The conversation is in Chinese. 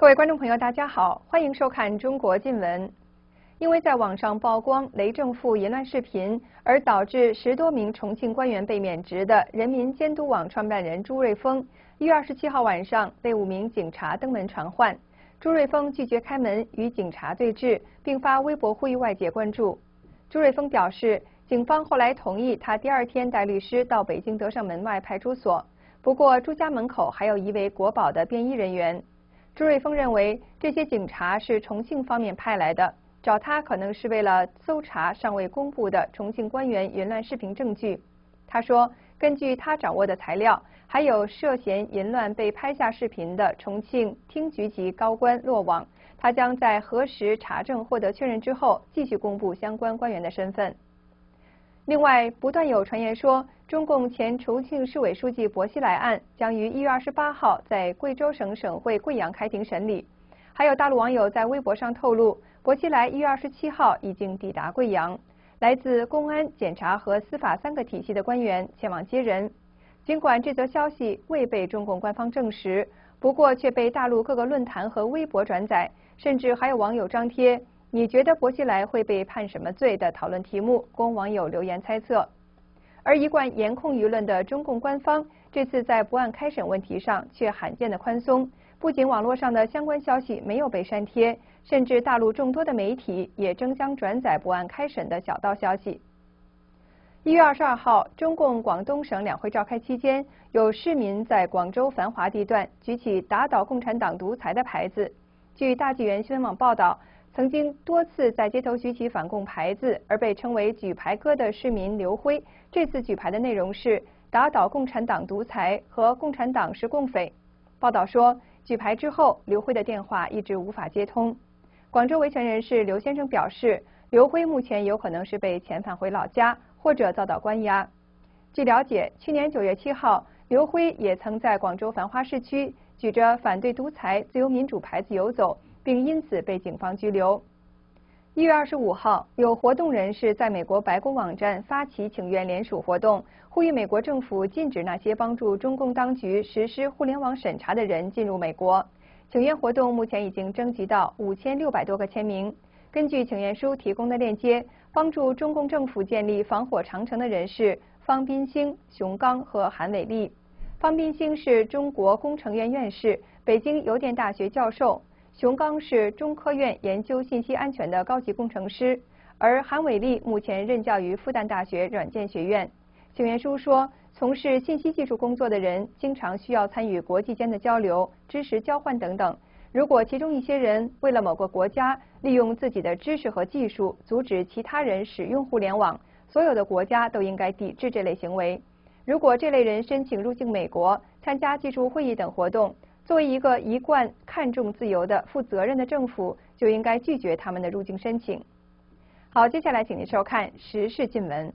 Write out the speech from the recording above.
各位观众朋友，大家好，欢迎收看《中国新闻》。因为在网上曝光雷政富淫乱视频，而导致十多名重庆官员被免职的人民监督网创办人朱瑞峰，一月二十七号晚上被五名警察登门传唤。朱瑞峰拒绝开门与警察对峙，并发微博呼吁外界关注。朱瑞峰表示，警方后来同意他第二天带律师到北京德胜门外派出所，不过朱家门口还有一位国保的便衣人员。朱瑞峰认为，这些警察是重庆方面派来的，找他可能是为了搜查尚未公布的重庆官员淫乱视频证据。他说，根据他掌握的材料，还有涉嫌淫乱被拍下视频的重庆厅局级高官落网，他将在核实查证获得确认之后，继续公布相关官员的身份。另外，不断有传言说，中共前重庆市委书记薄熙来案将于一月二十八号在贵州省省会贵阳开庭审理。还有大陆网友在微博上透露，薄熙来一月二十七号已经抵达贵阳，来自公安、检察和司法三个体系的官员前往接人。尽管这则消息未被中共官方证实，不过却被大陆各个论坛和微博转载，甚至还有网友张贴。你觉得薄熙来会被判什么罪的讨论题目，供网友留言猜测。而一贯严控舆论的中共官方，这次在不按开审问题上却罕见的宽松。不仅网络上的相关消息没有被删帖，甚至大陆众多的媒体也争相转载不按开审的小道消息。一月二十二号，中共广东省两会召开期间，有市民在广州繁华地段举起“打倒共产党独裁”的牌子。据大纪元新闻网报道。曾经多次在街头举起反共牌子而被称为“举牌哥”的市民刘辉，这次举牌的内容是“打倒共产党独裁”和“共产党是共匪”。报道说，举牌之后，刘辉的电话一直无法接通。广州维权人士刘先生表示，刘辉目前有可能是被遣返回老家，或者遭到关押。据了解，去年九月七号，刘辉也曾在广州繁华市区举着反对独裁、自由民主牌子游走。并因此被警方拘留。一月二十五号，有活动人士在美国白宫网站发起请愿联署活动，呼吁美国政府禁止那些帮助中共当局实施互联网审查的人进入美国。请愿活动目前已经征集到五千六百多个签名。根据请愿书提供的链接，帮助中共政府建立防火长城的人士方斌兴、熊刚和韩伟立。方斌兴是中国工程院院士，北京邮电大学教授。熊刚是中科院研究信息安全的高级工程师，而韩伟丽目前任教于复旦大学软件学院。请愿书说，从事信息技术工作的人经常需要参与国际间的交流、知识交换等等。如果其中一些人为了某个国家利用自己的知识和技术阻止其他人使用互联网，所有的国家都应该抵制这类行为。如果这类人申请入境美国、参加技术会议等活动，作为一个一贯看重自由的负责任的政府，就应该拒绝他们的入境申请。好，接下来请您收看时事新闻。